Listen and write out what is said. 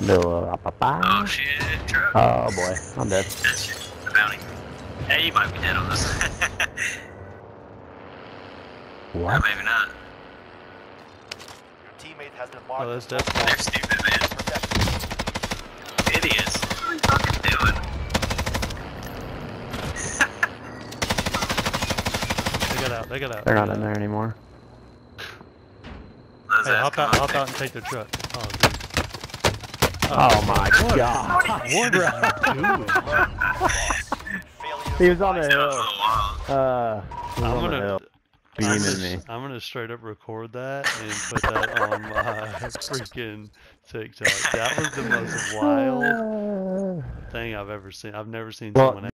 No, uh, pa- Oh shit, truck. Oh boy, I'm dead. That's the bounty. Hey, you might be dead on this. or What? maybe not. Your teammate has been marked. Oh, that's as definitely. They're stupid, man. Idiots. What are we fucking doing? They got out. They got out. They're not in there anymore. Hey, hop out, hop out and take the truck. Oh, dude. Oh my what? god. What are you He was on the hill. was a little wild. Uh, he was I'm on gonna, hill. I'm Beaming gonna, me. I'm gonna straight up record that and put that on my freaking TikTok. That was the most wild thing I've ever seen. I've never seen Well, someone